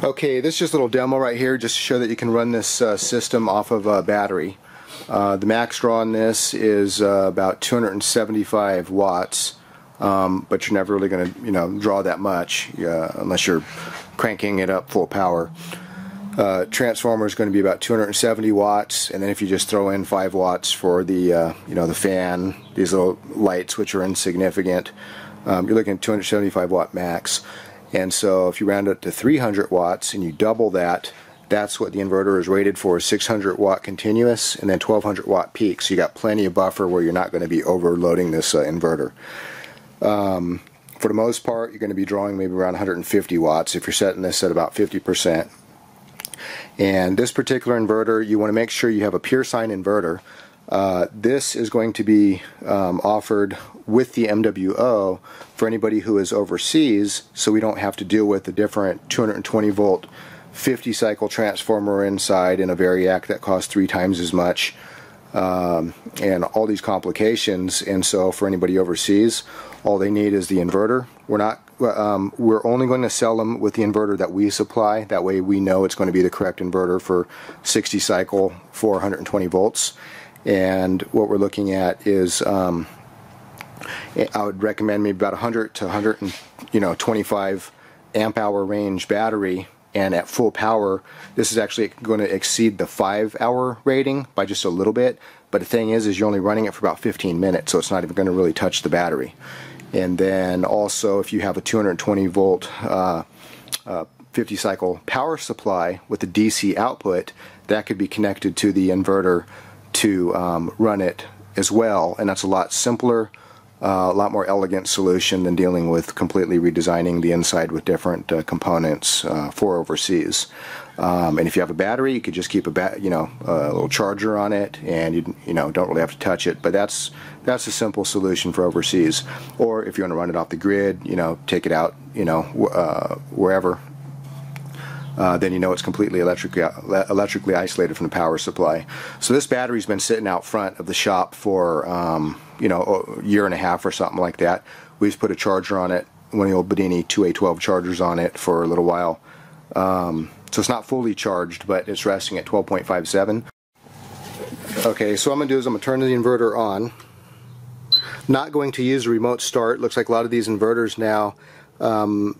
Okay, this is just a little demo right here just to show that you can run this uh, system off of a battery. Uh, the max draw on this is uh, about 275 watts, um, but you're never really going to you know draw that much unless you're cranking it up full power. Uh, transformer is going to be about 270 watts, and then if you just throw in 5 watts for the uh, you know the fan, these little lights which are insignificant, um, you're looking at 275 watt max. And so if you round it to 300 watts and you double that, that's what the inverter is rated for 600 watt continuous and then 1200 watt peak. So you got plenty of buffer where you're not going to be overloading this uh, inverter. Um, for the most part, you're going to be drawing maybe around 150 watts if you're setting this at about 50%. And this particular inverter, you want to make sure you have a pure sine inverter. Uh, this is going to be um, offered with the MWO for anybody who is overseas so we don't have to deal with a different 220 volt 50 cycle transformer inside in a Variac that costs three times as much um, and all these complications. And so for anybody overseas all they need is the inverter. We're not um, we're only going to sell them with the inverter that we supply. That way we know it's going to be the correct inverter for 60 cycle 420 volts and what we're looking at is um, I would recommend maybe about 100 to 100 and, you know 25 amp hour range battery. And at full power this is actually going to exceed the 5 hour rating by just a little bit. But the thing is is you're only running it for about 15 minutes so it's not even going to really touch the battery. And then also if you have a 220 volt uh, uh, 50 cycle power supply with a DC output that could be connected to the inverter to um, run it as well and that's a lot simpler uh, a lot more elegant solution than dealing with completely redesigning the inside with different uh, components uh, for overseas. Um, and if you have a battery, you could just keep a you know, a little charger on it, and you you know don't really have to touch it. But that's that's a simple solution for overseas. Or if you want to run it off the grid, you know, take it out, you know, uh, wherever uh, then you know it's completely electrically, electrically isolated from the power supply. So this battery's been sitting out front of the shop for um, you know a year and a half or something like that. We just put a charger on it, one of the old Bedini 2A12 chargers on it for a little while. Um, so it's not fully charged, but it's resting at 12.57. Okay, so I'm going to do is I'm going to turn the inverter on. Not going to use a remote start. Looks like a lot of these inverters now um,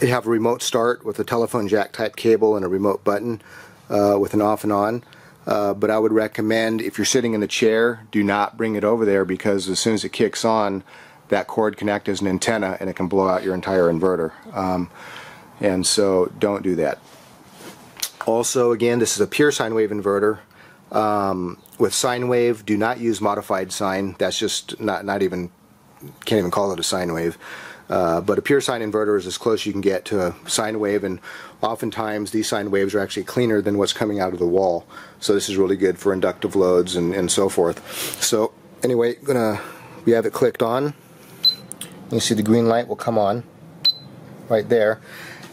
they have a remote start with a telephone jack type cable and a remote button uh, with an off and on. Uh, but I would recommend if you're sitting in the chair, do not bring it over there because as soon as it kicks on, that cord can act as an antenna and it can blow out your entire inverter. Um, and so don't do that. Also, again, this is a pure sine wave inverter. Um, with sine wave, do not use modified sine. That's just not not even can't even call it a sine wave. Uh, but a pure sine inverter is as close you can get to a sine wave and oftentimes these sine waves are actually cleaner than what's coming out of the wall. So this is really good for inductive loads and, and so forth. So anyway, gonna we have it clicked on. You see the green light will come on right there.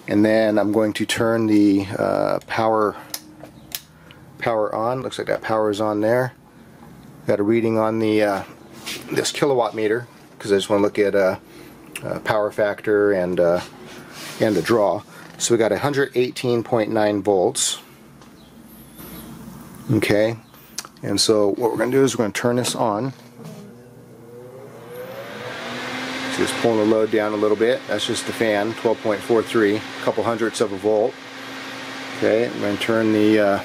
And then I'm going to turn the uh, power power on. Looks like that power is on there. Got a reading on the uh, this kilowatt meter because I just want to look at uh, uh, power factor and uh, and the draw. So we got 118.9 volts. Okay, and so what we're going to do is we're going to turn this on. Just pulling the load down a little bit. That's just the fan, 12.43, a couple hundredths of a volt. Okay, I'm going to turn the uh,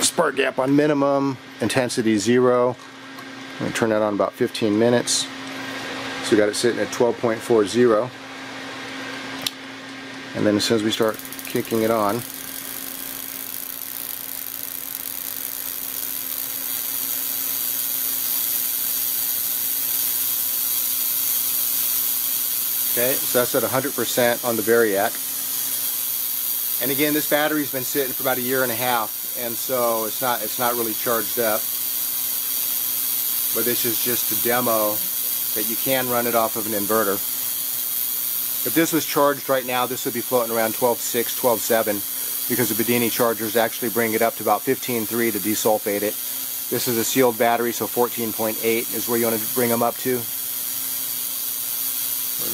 spark gap on minimum, intensity zero. I'm going to turn that on about 15 minutes. So we got it sitting at 12.40. And then as soon as we start kicking it on, Okay, so that's at 100% on the Variac. And again, this battery's been sitting for about a year and a half, and so it's not it's not really charged up. But this is just a demo that you can run it off of an inverter. If this was charged right now, this would be floating around 12.6, 12.7 because the Bedini chargers actually bring it up to about 15.3 to desulfate it. This is a sealed battery, so 14.8 is where you want to bring them up to. We're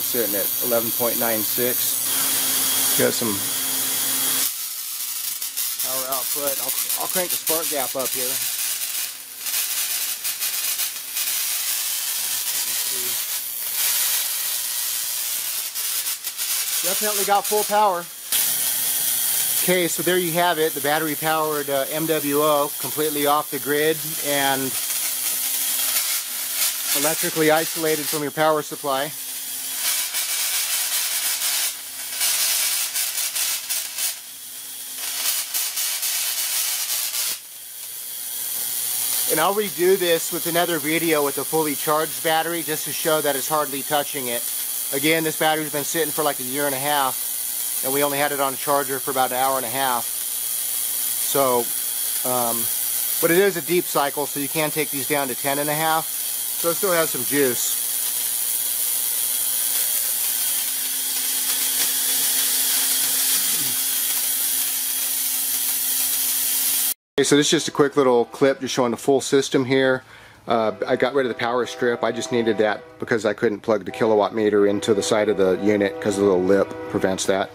sitting at 11.96. Got some foot. I'll, I'll crank the spark gap up here. Definitely got full power. Okay, so there you have it, the battery powered uh, MWO, completely off the grid and electrically isolated from your power supply. And I'll redo this with another video with a fully charged battery just to show that it's hardly touching it. Again, this battery's been sitting for like a year and a half and we only had it on a charger for about an hour and a half. So, um, but it is a deep cycle so you can take these down to 10 and a half. So it still has some juice. Okay, so this is just a quick little clip just showing the full system here. Uh, I got rid of the power strip. I just needed that because I couldn't plug the kilowatt meter into the side of the unit because the little lip prevents that.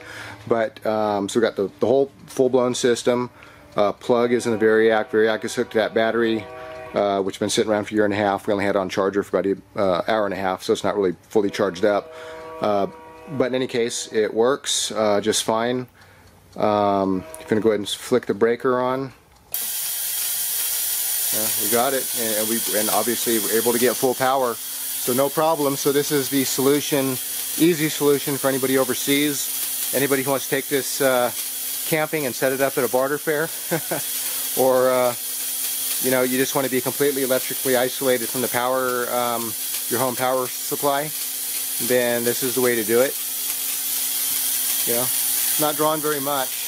But um, so we got the, the whole full-blown system. Uh, plug is in the Variac. Variac is hooked to that battery, uh, which has been sitting around for a year and a half. We only had it on charger for about an uh, hour and a half, so it's not really fully charged up. Uh, but in any case, it works uh, just fine. Um, I'm going to go ahead and flick the breaker on. Yeah, we got it, and we and obviously we're able to get full power, so no problem. So this is the solution, easy solution for anybody overseas, anybody who wants to take this uh, camping and set it up at a barter fair, or uh, you know you just want to be completely electrically isolated from the power, um, your home power supply. Then this is the way to do it. You know, not drawing very much.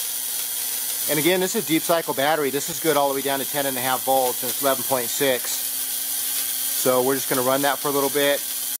And again, this is deep cycle battery. This is good all the way down to 10 and a half volts and it's 11.6. So we're just going to run that for a little bit